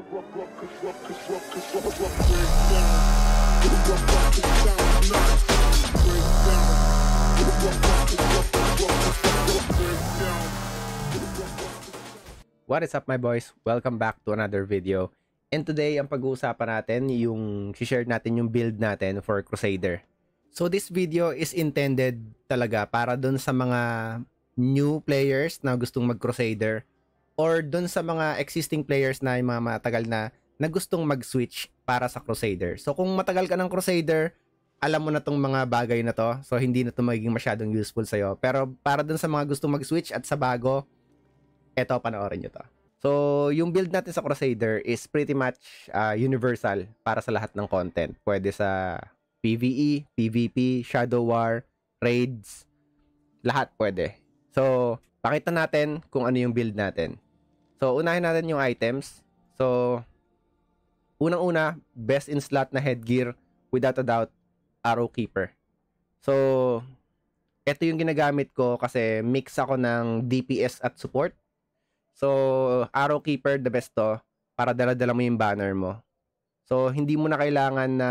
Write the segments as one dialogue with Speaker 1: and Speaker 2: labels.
Speaker 1: What is up my boys? Welcome back to another video. And today, ang pag-uusapan natin, yung share natin yung build natin for Crusader. So this video is intended talaga para dun sa mga new players na gustong mag-Crusader or dun sa mga existing players na yung mga matagal na na gustong mag-switch para sa Crusader. So kung matagal ka ng Crusader, alam mo na tong mga bagay na to. So hindi na to magiging masyadong useful sa'yo. Pero para dun sa mga gustong mag-switch at sa bago, eto panoorin nyo to. So, yung build natin sa Crusader is pretty much uh, universal para sa lahat ng content. Pwede sa PvE, PvP, Shadow War, raids, lahat pwede. So, pakita natin kung ano yung build natin. So, unahin natin yung items. So, unang-una, best in slot na headgear without a doubt, Arrow Keeper. So, ito yung ginagamit ko kasi mix ako ng DPS at support. So, Arrow Keeper, the best to para dala-dala mo yung banner mo. So, hindi mo na kailangan na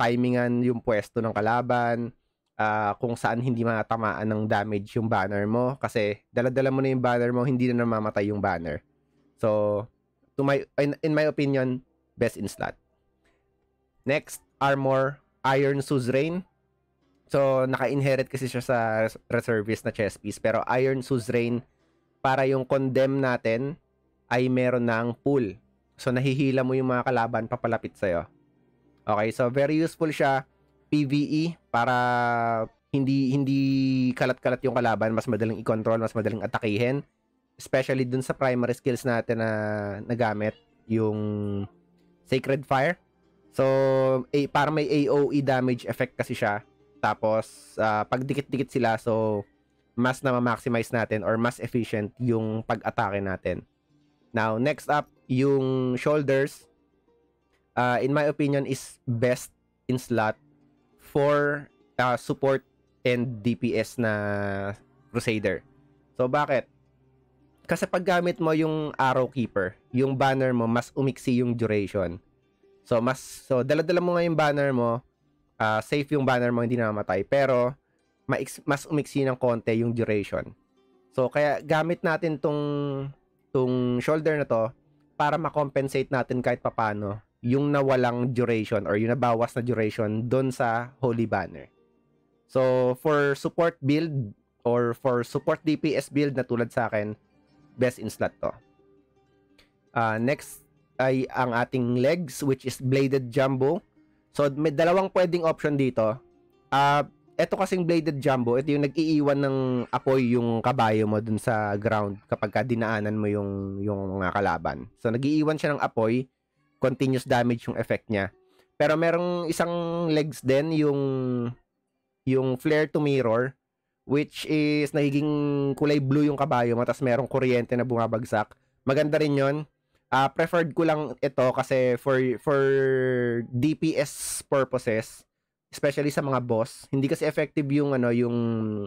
Speaker 1: timingan yung pwesto ng kalaban, uh, kung saan hindi matamaan ng damage yung banner mo kasi dala-dala mo na yung banner mo, hindi na namamatay yung banner. So, to my in, in my opinion, best in slot. Next, armor, Iron Suzerain. So, naka-inherit kasi siya sa reservist na chess piece. Pero Iron Suzerain, para yung condemn natin ay meron ng pool. So, nahihila mo yung mga kalaban papalapit sa'yo. Okay, so very useful siya. PvE para hindi hindi kalat-kalat yung kalaban, mas madaling i-control, mas madaling atakihin. Especially dun sa primary skills natin na nagamit, yung Sacred Fire. So, eh, para may AOE damage effect kasi siya. Tapos, uh, pag dikit-dikit sila, so mas na ma-maximize natin or mas efficient yung pag-atake natin. Now, next up, yung shoulders, uh, in my opinion, is best in slot for uh, support and DPS na Crusader. So, bakit? Kasi pag gamit mo yung Arrow Keeper, yung banner mo, mas umiksi yung duration. So, mas, so, dala-dala mo nga yung banner mo, uh, safe yung banner mo, hindi na mamatay. Pero, mas umiksi ng konti yung duration. So, kaya gamit natin tong, tong shoulder na to para ma-compensate natin kahit papano yung nawalang duration or yung nabawas na duration doon sa Holy Banner. So, for support build or for support DPS build na tulad sa akin, best in slot to. Uh, next ay ang ating legs which is bladed jumbo. So, may dalawang pwedeng option dito. Uh, eto kasing bladed jumbo, ito yung nag-iiwan ng apoy yung kabayo mo dun sa ground kapag ka dinaanan mo yung, yung mga kalaban. So, nag-iiwan siya ng apoy, continuous damage yung effect niya. Pero merong isang legs din, yung, yung flare to mirror, which is nagiging kulay blue yung kabayo mo, tapos merong kuryente na bumabagsak. Maganda rin yon Uh, preferred ko lang ito kasi for for DPS purposes, especially sa mga boss, hindi kasi effective yung ano, yung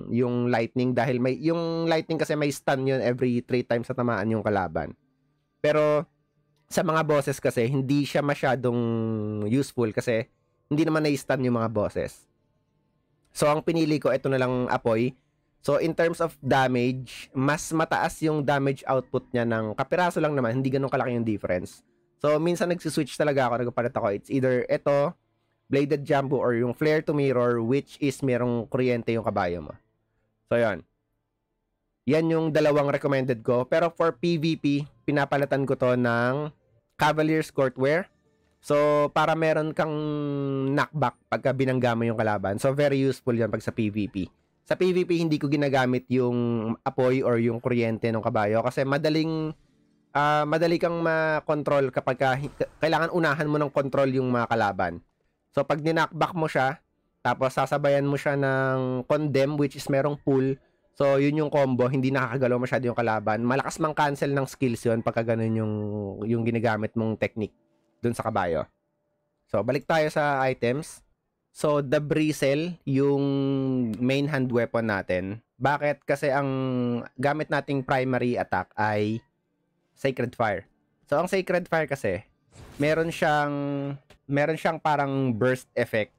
Speaker 1: yung lightning dahil may yung lightning kasi may stun yun every 3 times sa tamaan yung kalaban. Pero sa mga bosses kasi hindi siya masyadong useful kasi hindi naman na-stun yung mga bosses. So ang pinili ko ito na lang apoy. So in terms of damage, mas mataas yung damage output niya ng kapiraso lang naman, hindi ganun kalaki yung difference. So minsan nagsi-switch talaga ako, nagpapalit ako. It's either ito bladed jumbo or yung flare to mirror which is merong kuryente yung kabayo mo. So, yan. Yan yung dalawang recommended ko. Pero for PvP, pinapalatan ko to ng Cavalier's Courtwear. So, para meron kang knockback pagka binangga mo yung kalaban. So, very useful yan pag sa PvP. Sa PvP, hindi ko ginagamit yung apoy or yung kuryente ng kabayo kasi madaling uh, madali kang ma-control kapag ka, kailangan unahan mo ng control yung mga kalaban. So, pag ninakback mo siya, tapos sasabayan mo siya ng condemn, which is merong pull. So, yun yung combo. Hindi nakakagalaw masyado yung kalaban. Malakas mang cancel ng skills yun pagka ganun yung, yung ginagamit mong technique dun sa kabayo. So, balik tayo sa items. So, the bristle, yung main hand weapon natin. Bakit? Kasi ang gamit nating primary attack ay Sacred Fire. So, ang Sacred Fire kasi, meron siyang, meron siyang parang burst effect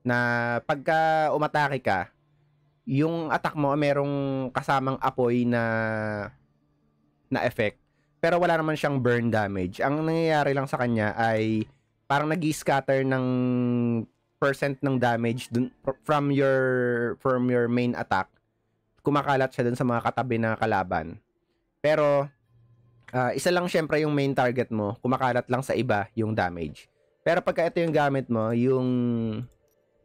Speaker 1: na pagka umatake ka, yung attack mo merong kasamang apoy na na effect pero wala naman siyang burn damage. Ang nangyayari lang sa kanya ay parang nag-scatter ng percent ng damage dun, from your from your main attack. Kumakalat siya dun sa mga katabi na kalaban. Pero uh, isa lang syempre yung main target mo, kumakalat lang sa iba yung damage. Pero pagka ito yung gamit mo, yung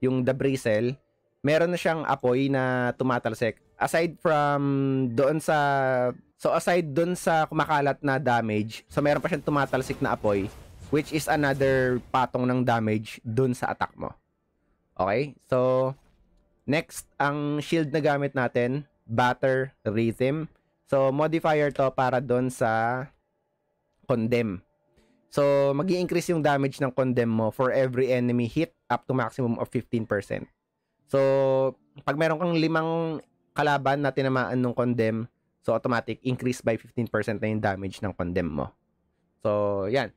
Speaker 1: yung the bristle, meron na siyang apoy na tumatalsik. Aside from doon sa So aside doon sa kumakalat na damage, so meron pa siyang tumatalsik na apoy which is another patong ng damage doon sa attack mo. Okay? So next ang shield na gamit natin, Batter Rhythm. So modifier to para doon sa condemn. So, mag increase yung damage ng condemn mo for every enemy hit up to maximum of 15%. So, pag meron kang limang kalaban na tinamaan ng condemn, so automatic increase by 15% na yung damage ng condemn mo. So, yan.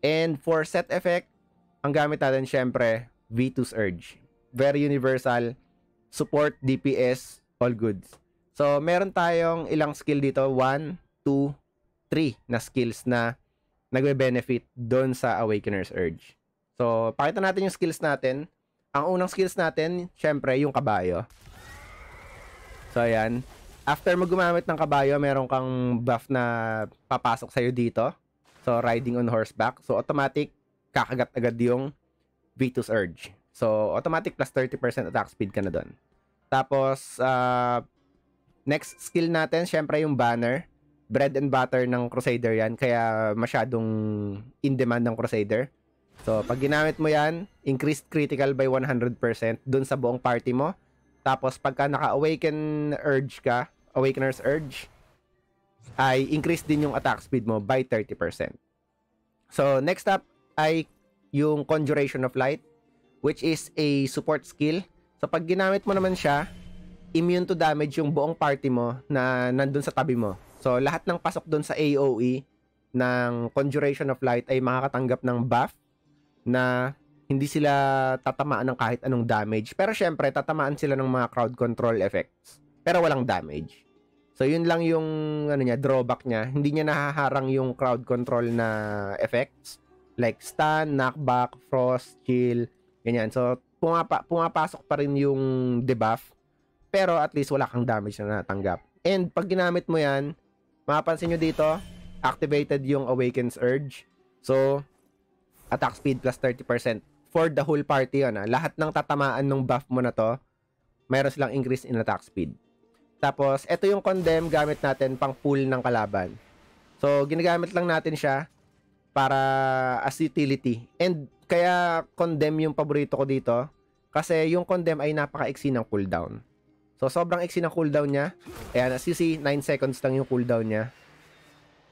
Speaker 1: And for set effect, ang gamit natin syempre, V2's Urge. Very universal. Support, DPS, all goods. So, meron tayong ilang skill dito. 1, 2, 3 na skills na nagbe-benefit doon sa Awakener's Urge. So, pakita natin yung skills natin. Ang unang skills natin, syempre, yung kabayo. So, ayan. After mo gumamit ng kabayo, meron kang buff na papasok sa'yo dito. So, riding on horseback. So, automatic, kakagat agad yung Vitus Urge. So, automatic plus 30% attack speed ka na doon. Tapos, uh, next skill natin, syempre yung banner bread and butter ng Crusader yan, kaya masyadong in demand ng Crusader. So, pag ginamit mo yan, increased critical by 100% dun sa buong party mo. Tapos, pagka naka-awaken urge ka, awakener's urge, ay increase din yung attack speed mo by 30%. So, next up ay yung Conjuration of Light, which is a support skill. So, pag ginamit mo naman siya, immune to damage yung buong party mo na nandun sa tabi mo. So, lahat ng pasok doon sa AOE ng Conjuration of Light ay makakatanggap ng buff na hindi sila tatamaan ng kahit anong damage. Pero syempre, tatamaan sila ng mga crowd control effects. Pero walang damage. So, yun lang yung ano niya, drawback niya. Hindi niya nahaharang yung crowd control na effects. Like stun, knockback, frost, chill, ganyan. So, pumapa, pumapasok pa rin yung debuff. Pero at least wala kang damage na natanggap. And pag ginamit mo yan, mapapansin nyo dito, activated yung Awaken's Urge. So, attack speed plus 30% for the whole party yun. Ah. Lahat ng tatamaan ng buff mo na to, mayroon silang increase in attack speed. Tapos, ito yung condemn gamit natin pang pull ng kalaban. So, ginagamit lang natin siya para as utility. And kaya condemn yung paborito ko dito kasi yung condemn ay napaka-iksi ng cooldown. So, sobrang iksi ng cooldown niya. Ayan, as you see, 9 seconds lang yung cooldown niya.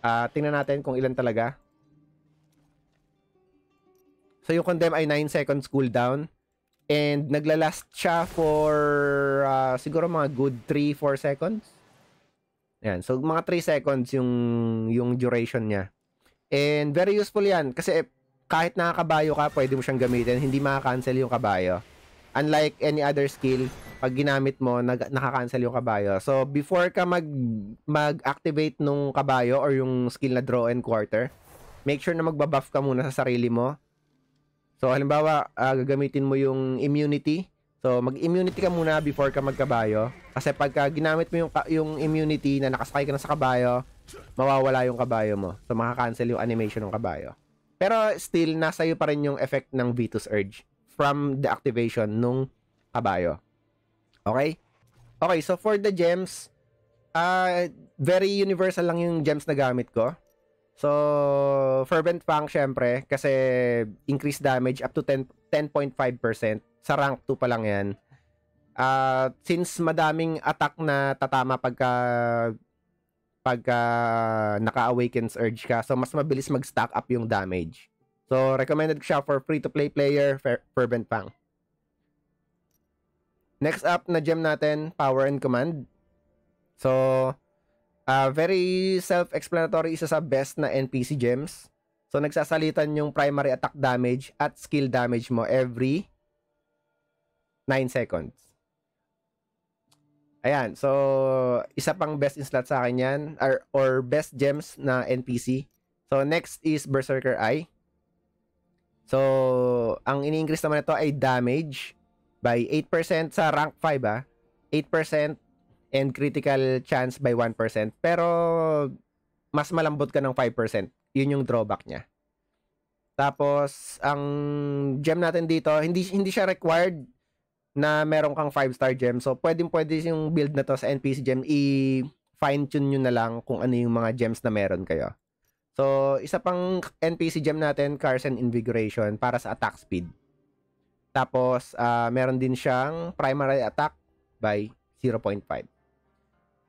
Speaker 1: Uh, tingnan natin kung ilan talaga. So, yung condemn ay 9 seconds cooldown. And naglalast siya for uh, siguro mga good 3-4 seconds. Ayan, so mga 3 seconds yung, yung duration niya. And very useful yan kasi kahit nakakabayo ka, pwede mo siyang gamitin. Hindi makakancel yung kabayo. Unlike any other skill, pag ginamit mo, nag, nakakancel yung kabayo. So, before ka mag, mag-activate nung kabayo or yung skill na draw and quarter, make sure na magbabuff ka muna sa sarili mo. So, halimbawa, uh, gagamitin mo yung immunity. So, mag-immunity ka muna before ka magkabayo. Kasi pagka ginamit mo yung, yung immunity na nakasakay ka na sa kabayo, mawawala yung kabayo mo. So, makakancel yung animation ng kabayo. Pero still, nasa iyo pa rin yung effect ng Vitus Urge from the activation nung kabayo. Okay? Okay, so for the gems, uh, very universal lang yung gems na gamit ko. So, Fervent Fang syempre, kasi increase damage up to 10, 10.5%. Sa rank 2 pa lang yan. Uh, since madaming attack na tatama pagka pagka naka-awakens urge ka, so mas mabilis mag-stack up yung damage. So, recommended siya for free-to-play player, Fervent Fang. Next up na gem natin, Power and Command. So, Uh, very self-explanatory, isa sa best na NPC gems. So, nagsasalitan yung primary attack damage at skill damage mo every 9 seconds. Ayan, so isa pang best in slot sa akin yan or, or best gems na NPC. So next is Berserker Eye. So ang ini-increase naman ito ay damage by 8% sa rank 5 ah. 8% and critical chance by 1%. Pero mas malambot ka ng 5%. Yun yung drawback niya. Tapos ang gem natin dito, hindi hindi siya required na meron kang 5 star gem. So, pwedeng pwede yung build na to sa NPC gem, i-fine tune nyo na lang kung ano yung mga gems na meron kayo. So, isa pang NPC gem natin, Carson Invigoration, para sa attack speed. Tapos, uh, meron din siyang primary attack by 0.5.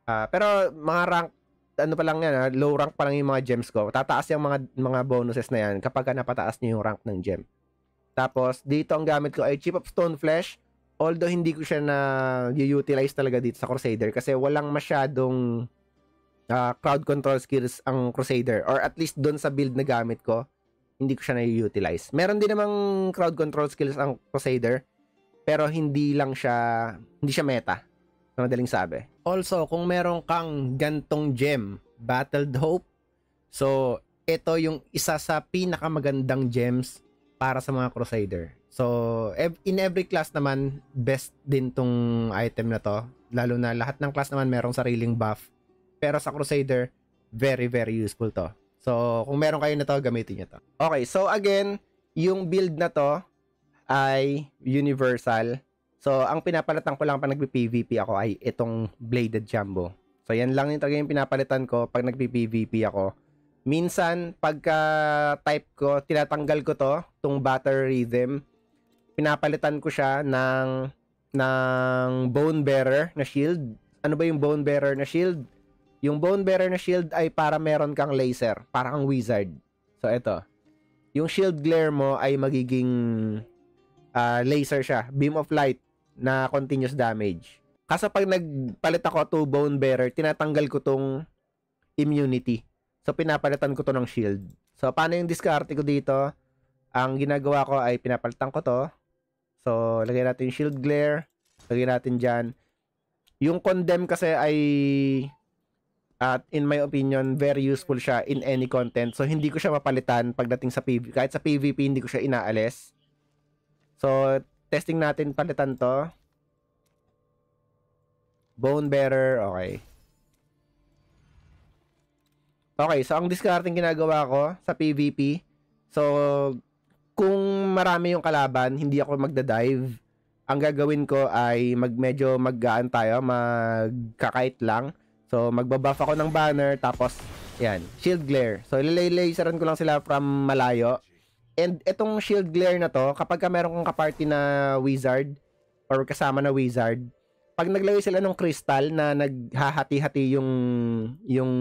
Speaker 1: Uh, ah, pero, mga rank, ano pa lang yan, ha? low rank pa lang yung mga gems ko. Tataas yung mga, mga bonuses na yan kapag napataas nyo yung rank ng gem. Tapos, dito ang gamit ko ay Chip of Stone Flesh, although hindi ko siya na utilize talaga dito sa Crusader kasi walang masyadong uh, crowd control skills ang Crusader or at least doon sa build na gamit ko hindi ko siya na-utilize. Meron din namang crowd control skills ang Crusader pero hindi lang siya hindi siya meta. Na madaling sabi. Also, kung meron kang gantong gem, Battled Hope, so ito yung isa sa pinakamagandang gems para sa mga Crusader. So, in every class naman, best din tong item na to. Lalo na lahat ng class naman merong sariling buff. Pero sa Crusader, very, very useful to. So, kung meron kayo na to, gamitin nyo to. Okay, so again, yung build na to ay universal. So, ang pinapalitan ko lang pag nagpi-PVP ako ay itong Bladed Jumbo. So, yan lang yung talaga yung pinapalitan ko pag nagpi-PVP ako. Minsan, pagka type ko, tinatanggal ko to, tong Battle Rhythm pinapalitan ko siya ng ng bone bearer na shield. Ano ba yung bone bearer na shield? Yung bone bearer na shield ay para meron kang laser, para kang wizard. So ito. Yung shield glare mo ay magiging uh, laser siya, beam of light na continuous damage. Kaso pag nagpalit ako to bone bearer, tinatanggal ko tong immunity. So pinapalitan ko to ng shield. So paano yung discard ko dito? Ang ginagawa ko ay pinapalitan ko to So, lagay natin shield glare. Lagay natin dyan. Yung condemn kasi ay at in my opinion, very useful siya in any content. So, hindi ko siya mapalitan pagdating sa PvP. Kahit sa PvP, hindi ko siya inaalis. So, testing natin palitan to. Bone bearer, okay. Okay, so ang discarding ginagawa ko sa PvP, so kung marami yung kalaban, hindi ako magda-dive. Ang gagawin ko ay mag medyo maggaan tayo, magkakait lang. So, magbabuff ako ng banner, tapos, yan, shield glare. So, ililay-laseran ko lang sila from malayo. And itong shield glare na to, kapag ka meron kang kaparty na wizard, or kasama na wizard, pag naglagay sila ng crystal na naghahati-hati yung yung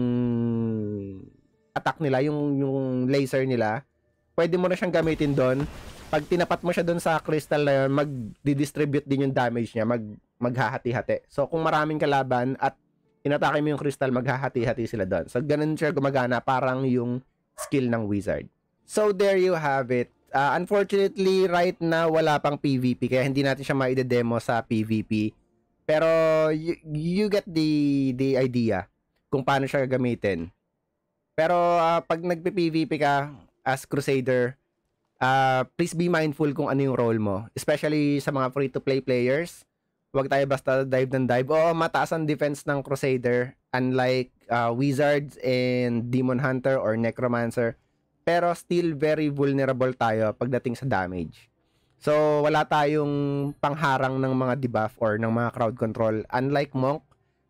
Speaker 1: attack nila, yung yung laser nila, pwede mo na siyang gamitin doon. Pag tinapat mo siya doon sa crystal na yun, mag-distribute din yung damage niya, mag maghahati-hati. So, kung maraming kalaban at inatake mo yung crystal, maghahati-hati sila doon. So, ganun siya gumagana, parang yung skill ng wizard. So, there you have it. Uh, unfortunately, right now, wala pang PvP, kaya hindi natin siya maide-demo sa PvP. Pero, you, you get the, the idea kung paano siya gagamitin. Pero, uh, pag nagpe-PvP ka, as Crusader, uh, please be mindful kung ano yung role mo. Especially sa mga free-to-play players. Huwag tayo basta dive ng dive. Oo, mataas ang defense ng Crusader. Unlike uh, Wizards and Demon Hunter or Necromancer. Pero still very vulnerable tayo pagdating sa damage. So, wala tayong pangharang ng mga debuff or ng mga crowd control. Unlike Monk,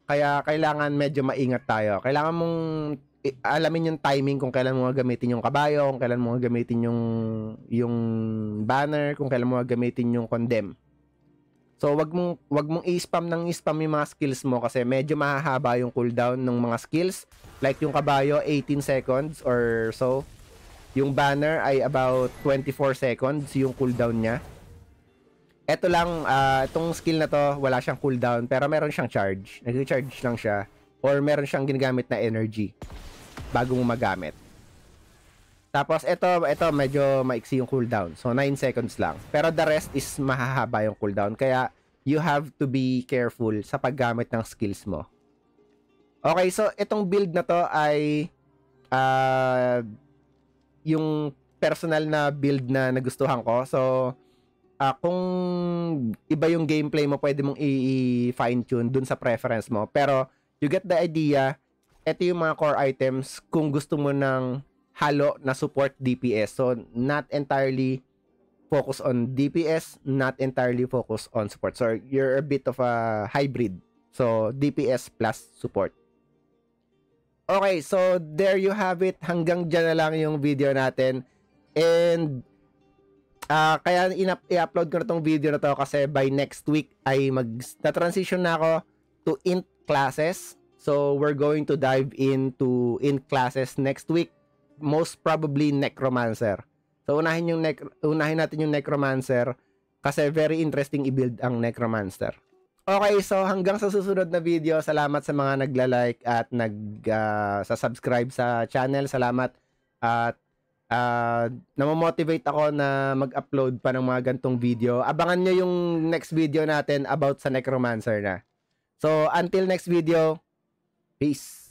Speaker 1: kaya kailangan medyo maingat tayo. Kailangan mong alamin yung timing kung kailan mo gamitin yung kabayo, kung kailan mo gamitin yung yung banner, kung kailan mo gamitin yung condemn. So wag mong wag mong i-spam ng i-spam yung mga skills mo kasi medyo mahahaba yung cooldown ng mga skills. Like yung kabayo 18 seconds or so. Yung banner ay about 24 seconds yung cooldown niya. Ito lang uh, itong skill na to wala siyang cooldown pero meron siyang charge. Nag-charge lang siya or meron siyang ginagamit na energy bago mo magamit. Tapos ito, ito medyo maiksi yung cooldown. So 9 seconds lang. Pero the rest is mahahaba yung cooldown. Kaya you have to be careful sa paggamit ng skills mo. Okay, so itong build na to ay uh, yung personal na build na nagustuhan ko. So uh, kung iba yung gameplay mo, pwede mong i-fine tune dun sa preference mo. Pero you get the idea, ito yung mga core items kung gusto mo ng halo na support DPS. So, not entirely focus on DPS, not entirely focus on support. So, you're a bit of a hybrid. So, DPS plus support. Okay, so there you have it. Hanggang dyan na lang yung video natin. And, uh, kaya i-upload ko na tong video na to kasi by next week ay mag na-transition na ako to int classes. So, we're going to dive into int classes next week most probably necromancer. So unahin yung nec- unahin natin yung necromancer kasi very interesting i-build ang necromancer. Okay, so hanggang sa susunod na video, salamat sa mga nagla-like at nag uh, sa subscribe sa channel. Salamat at uh, namomotivate ako na mag-upload pa ng mga gantong video. Abangan nyo yung next video natin about sa necromancer na. So until next video, peace.